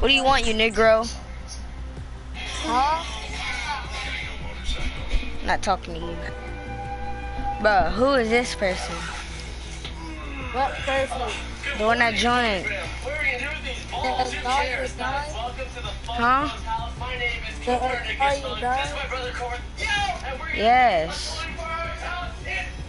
What do you want, you Negro? Huh? Not talking to you. Bro, who is this person? What person? The one that joined. The dog is done? Huh? The, are you done? Yes.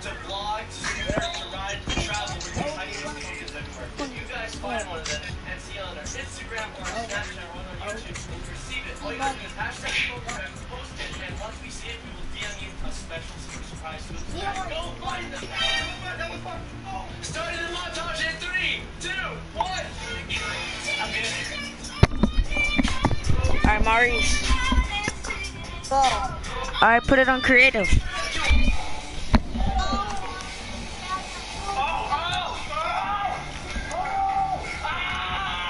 to vlog, to swear, to ride, to travel, we're just hiding these everywhere. If you guys find one of them and see it on our Instagram or our Snapchat or on our YouTube, and you receive it, all you gotta do is hashtag program, post it, and once we see it, we will DM you a special super surprise food. Go find them! Go find them! Starting the montage in three, two, one. Alright, Maurice. Go. Alright, oh, put it on creative.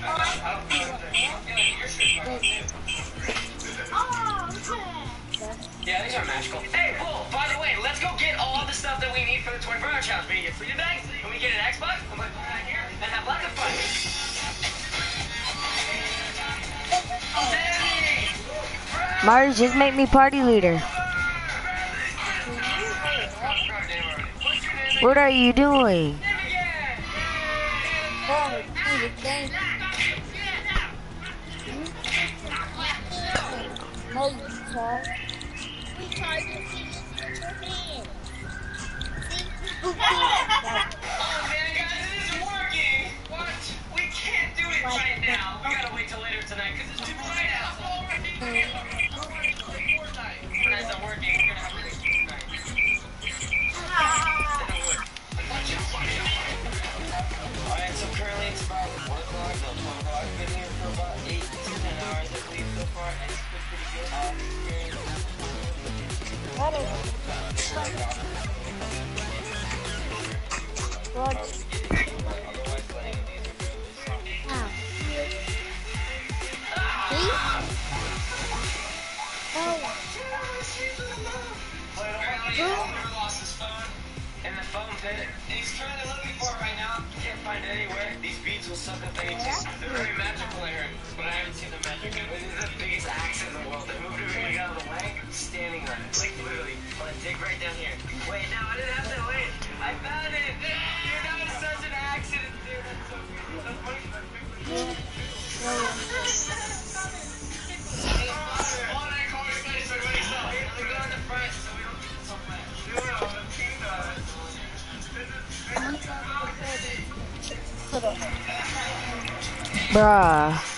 Yeah, Yeah, these are magical. Hey, Bull, by the way, let's go get all the stuff that we need for the 24 hour challenge. We get freedom bags, and we get an Xbox, and we put it here, and have lots of fun. Danny! Maurice, just make me party leader. What are you doing? Go. Do the thing. No, you can't. Oh man, guys, it isn't working. What? We can't do it right now. We gotta wait till later tonight because it's too bright out. Pit. And he's trying to look for it right now. Can't find it anywhere. These beads will suck up. They're very magical, heard, but I haven't seen the magic. This is the biggest axe in the world. They moved it right out of the way. Standing on it, like literally. Dig right down here. Wait, no, I didn't have Bruh.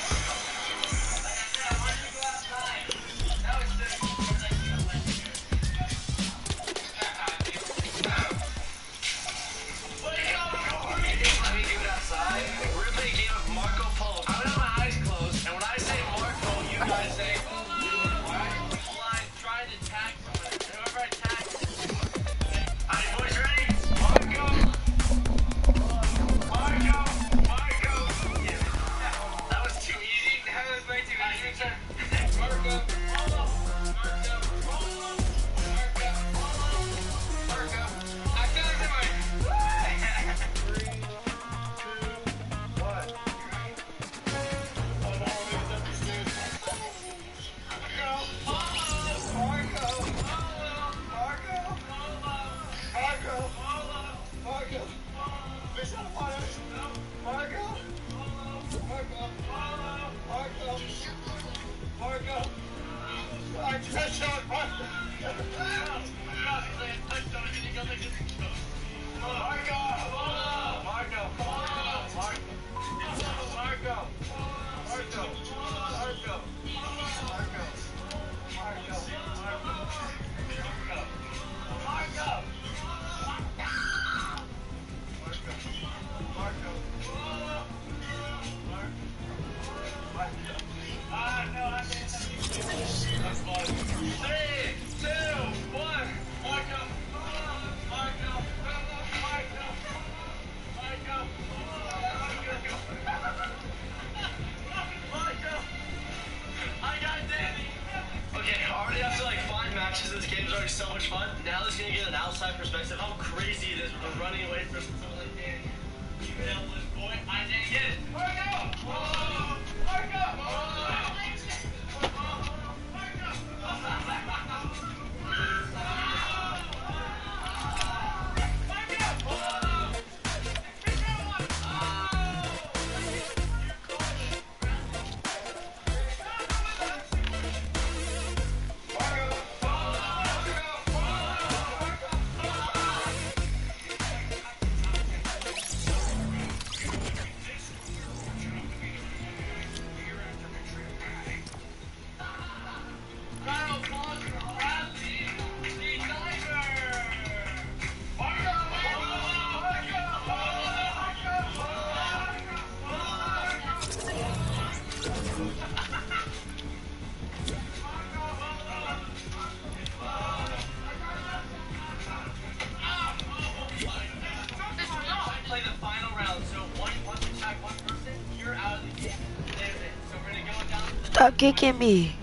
Kicking me.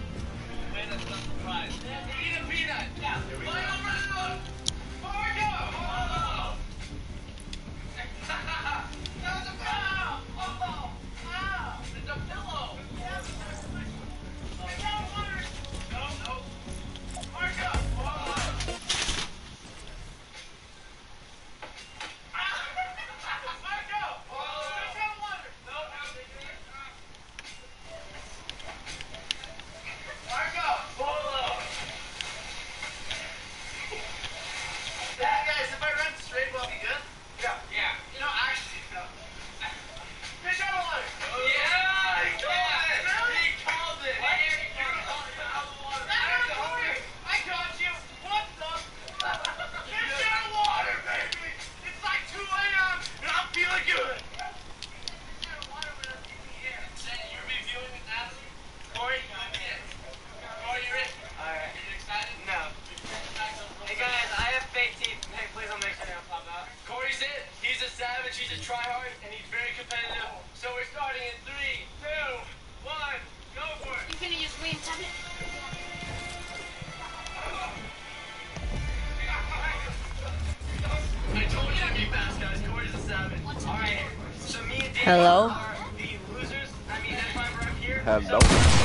Here. Hello.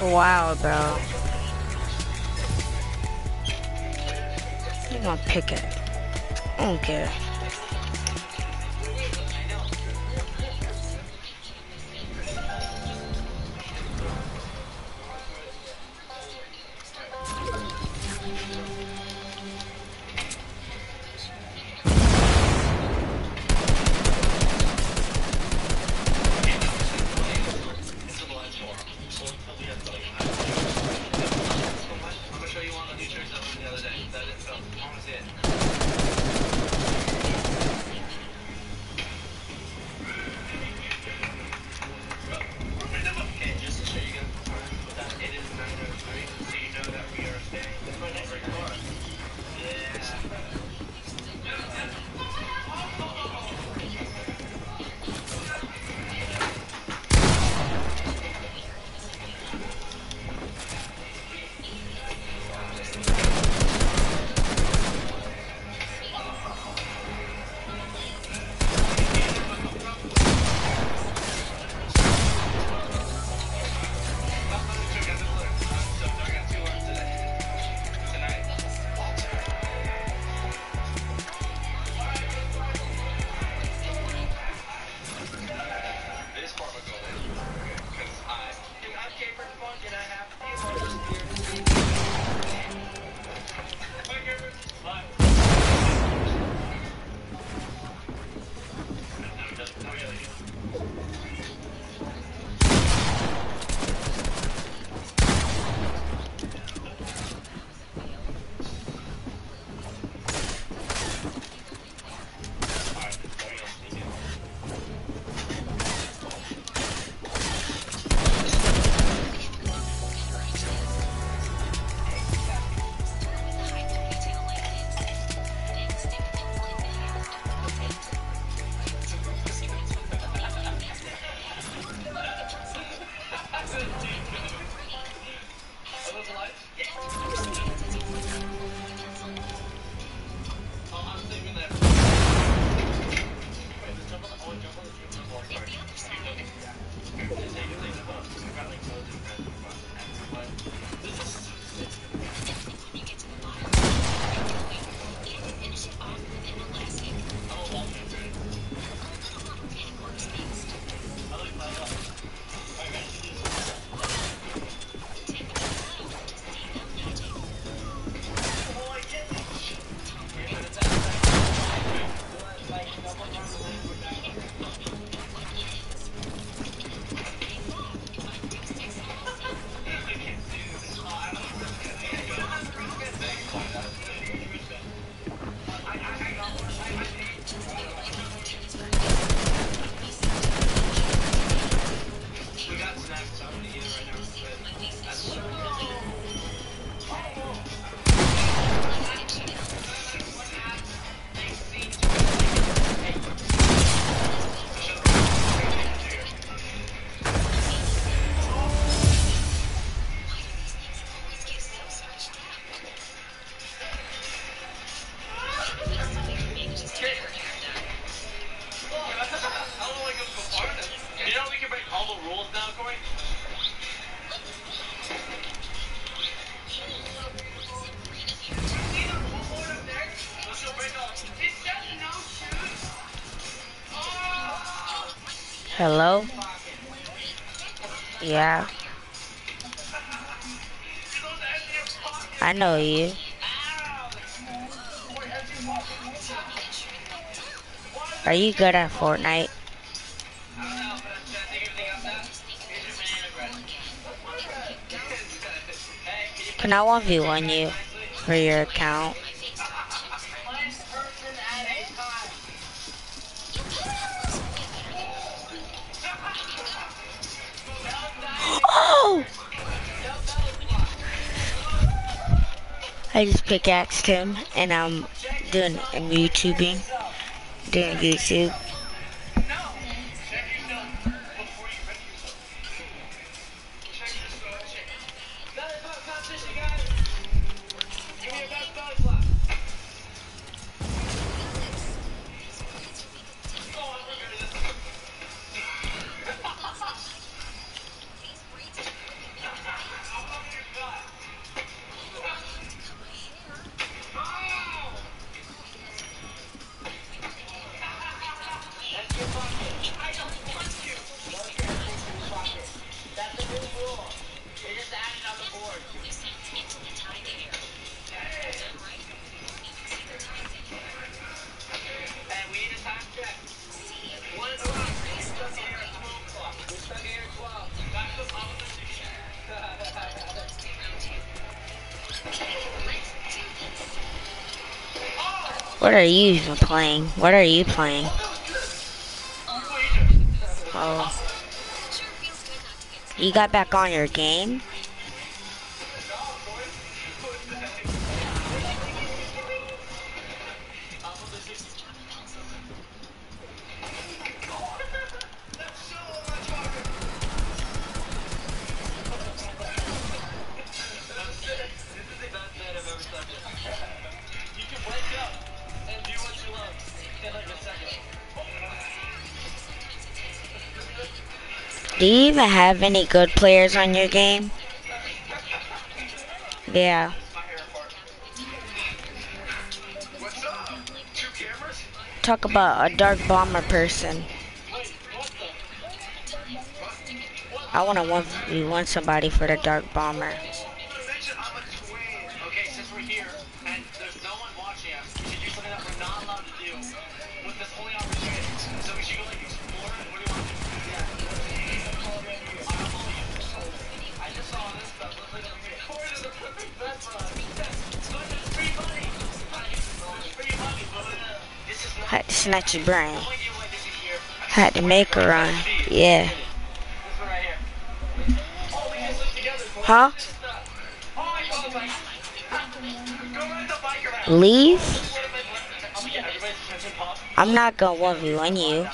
Wow, though. You gonna pick it? I don't care. Hello? Yeah. I know you. Are you good at Fortnite? Can I 1v1 you for your account? I just pickaxed him, and I'm doing I'm YouTubing, doing YouTube. What are you even playing? What are you playing? Oh. You got back on your game? Do you even have any good players on your game? Yeah. Talk about a dark bomber person. I want to one one somebody for the dark bomber. Not. Your brain. Had to make a run. Yeah. Huh? Leave? I'm not gonna one v one you.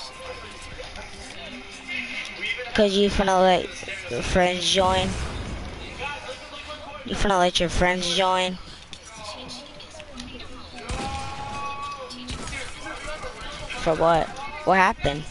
Cause you finna let your friends join. You finna let your friends join. For what? What happened?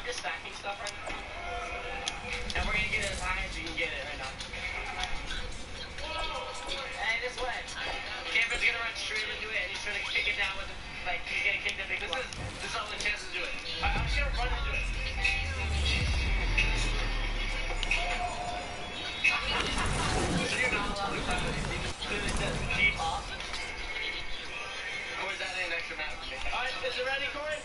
I'm just stacking stuff right now. And we're gonna get it as high as you can get it right now. Hey, this way. Cameron's gonna run straight into it, and he's to kick it down with, the, like, he's gonna kick the big This is, this is all the chance to do it. I, I'm just gonna run into it. So you're not allowed to climb it. It says keep off. Or is that an extra map? Alright, is it ready, Corey?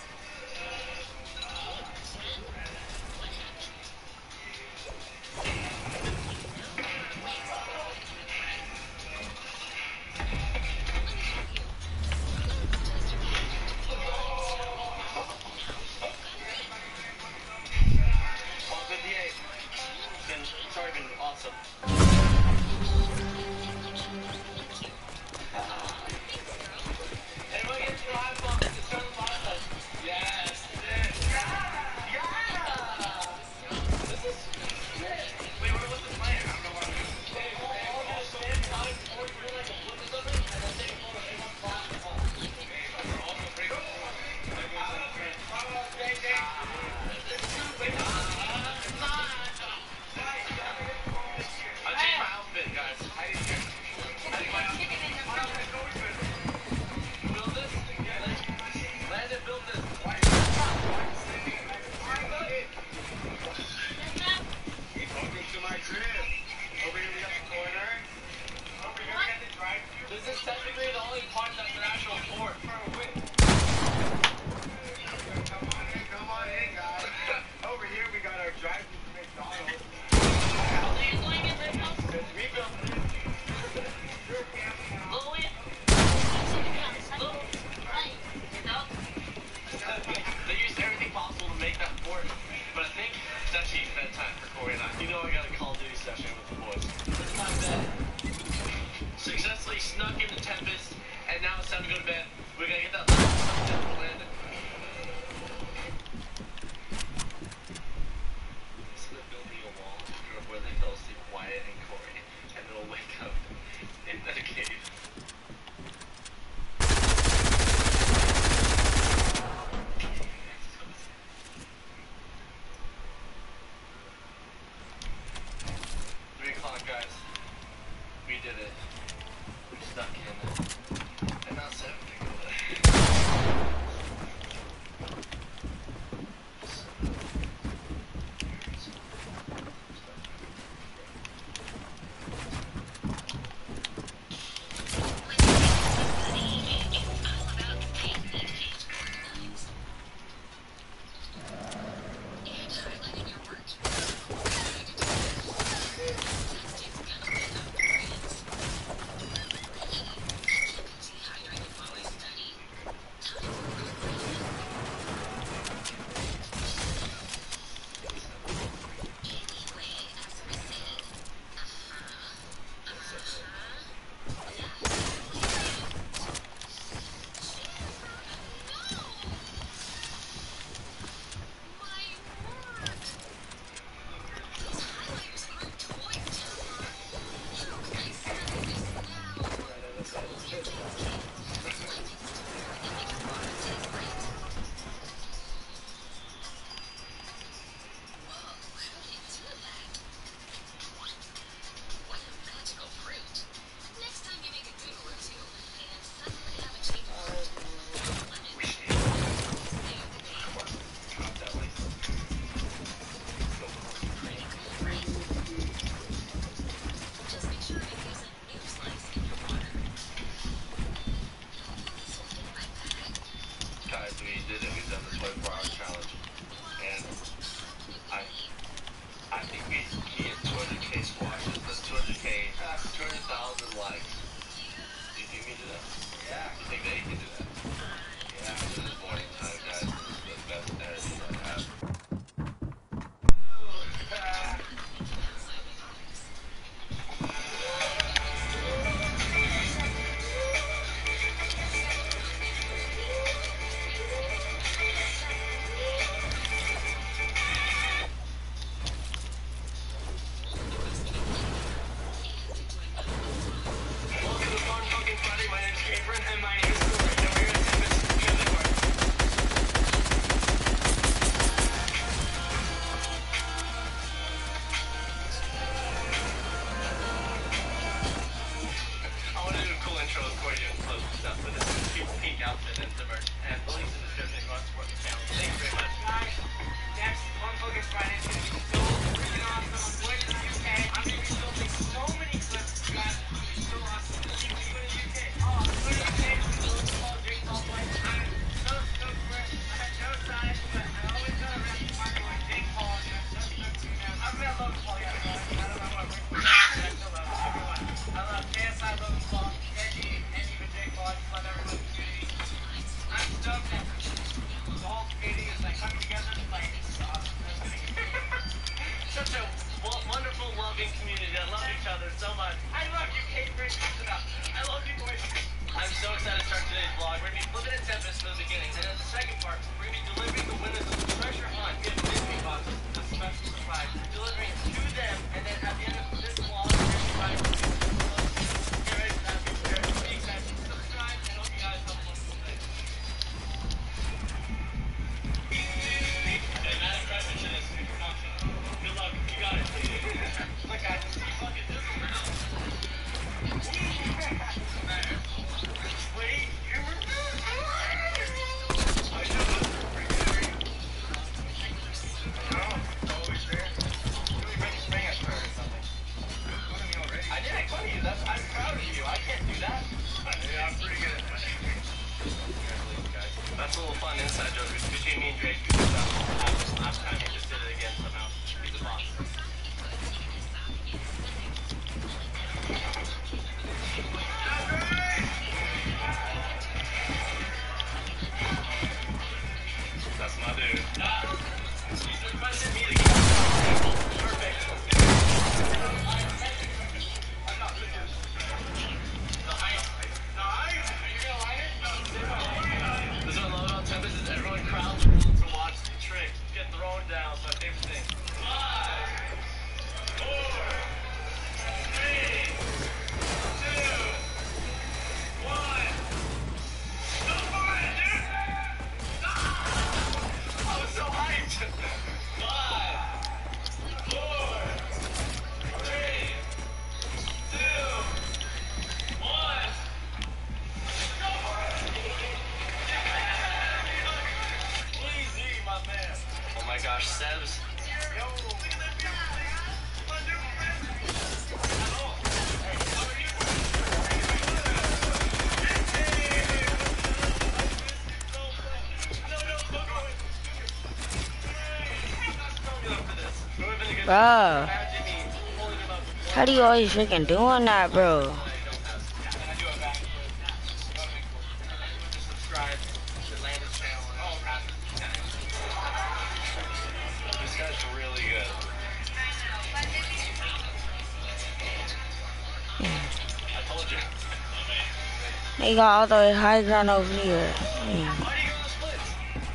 Bro. How do you always freaking doing that, bro? They got all the high ground over here. Mm.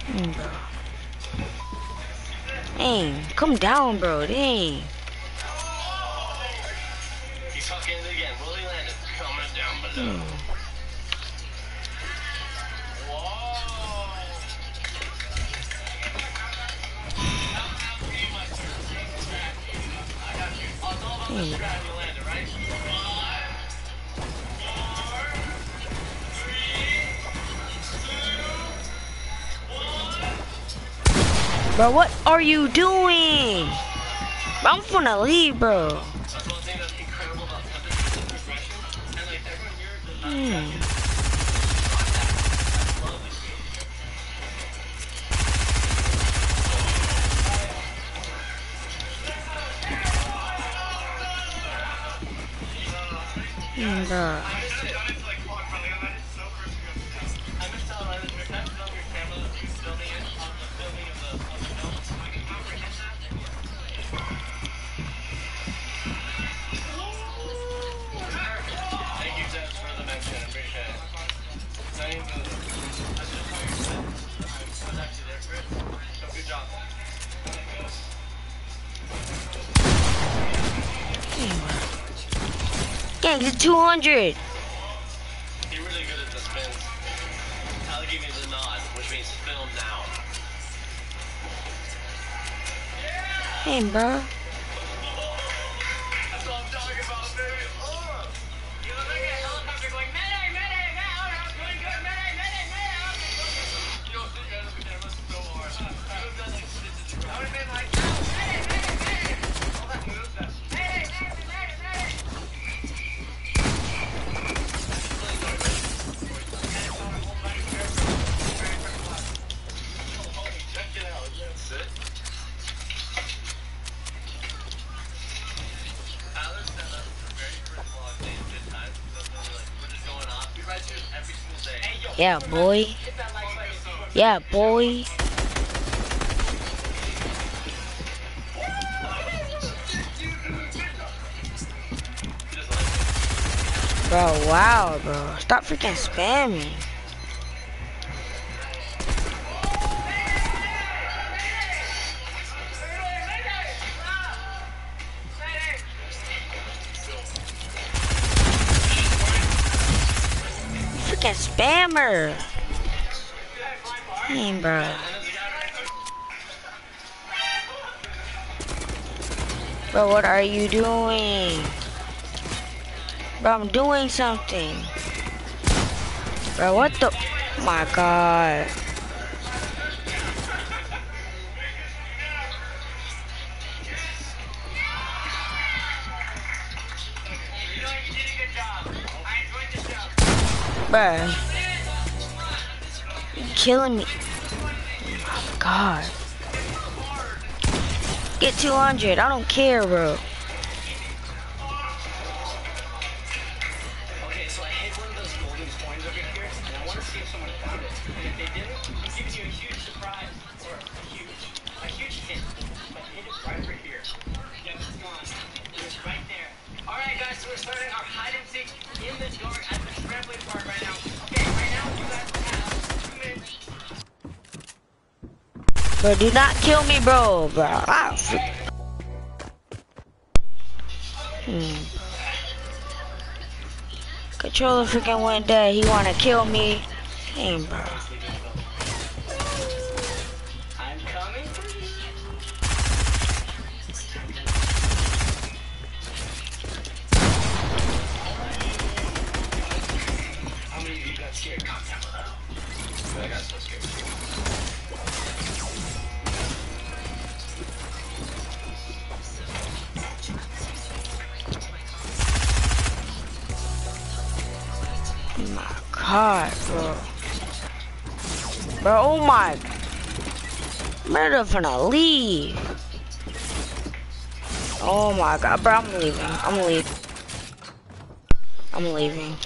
Mm. Dang, come down, bro. Dang. He's fucking it again. Willie Landon coming down below. Mm. Mm. Bro, what are you doing? I'm gonna leave, bro. Hmm. It's 200. You're really good at the spins. Tyler gave me the nod, which means film now. Hey, bro. Yeah, boy. Yeah, boy. Bro, wow, bro. Stop freaking spamming. Freaking spammer. Damn, bro. Bro, what are you doing? Bro, I'm doing something. Bro, what the? My God. But hit it right over here. Yep, it's gone. It's right there. All right, guys, so we're starting our hide and seek in the dark Bro, do not kill me, bro. Bro, ah, Hmm. Controller freaking went dead. He wanna kill me. Damn, bro. Finna leave. Oh my god, bro, I'm leaving. I'm leaving. I'm leaving.